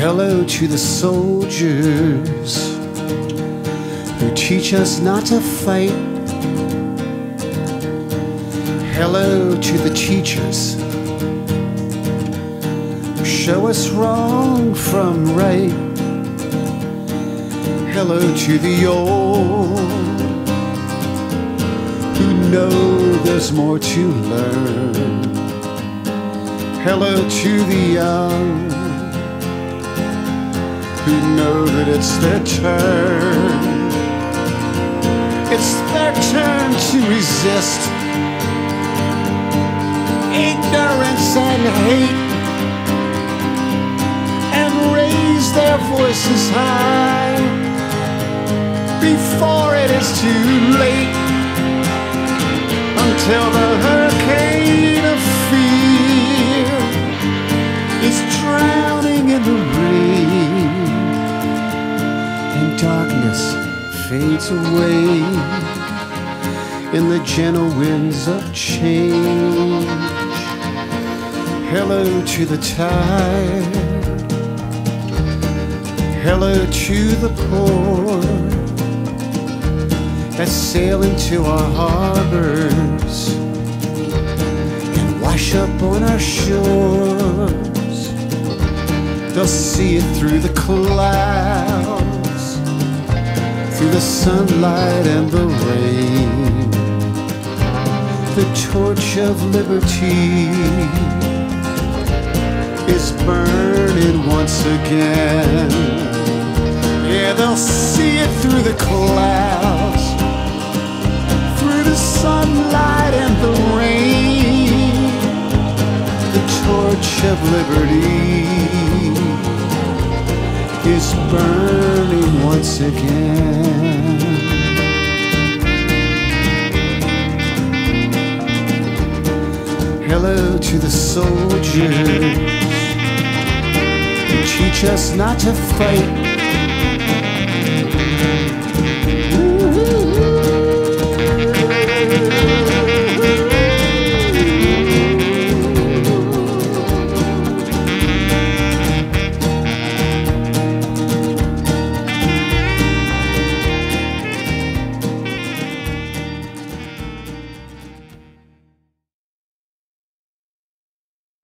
Hello to the soldiers who teach us not to fight. Hello to the teachers who show us wrong from right. Hello to the old who know there's more to learn. Hello to the young who know that it's their turn. It's their turn to resist ignorance and hate and raise their voices high before it is too late until the hurricane darkness fades away in the gentle winds of change. Hello to the tide. Hello to the poor that sail into our harbors and wash up on our shores. They'll see it through the clouds, through the sunlight and the rain. The torch of liberty is burning once again. Yeah, they'll see it through the clouds, through the sunlight and the rain. The torch of liberty is once again. Hello to the soldiers who teach us not to fight